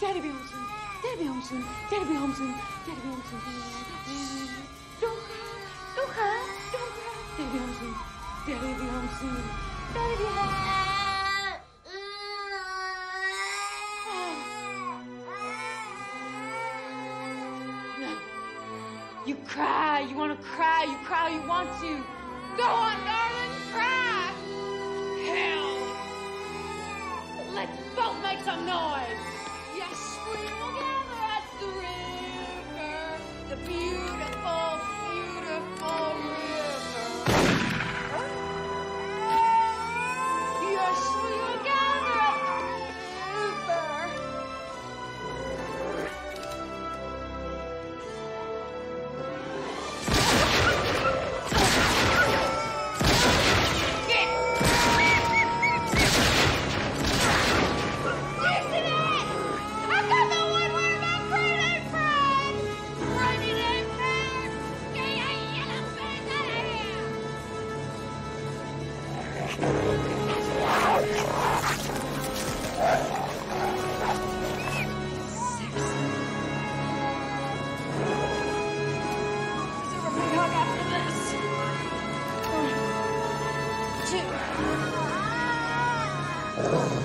Daddy be home soon. Daddy be home soon. Daddy be home soon. Daddy be home soon. Don't cry. Don't cry. Don't cry. Daddy be home soon. Daddy be home soon. Daddy be home. You cry, you want to cry, you cry, you want to. Go on, darling, Let's both make some noise. Yes, we will Two.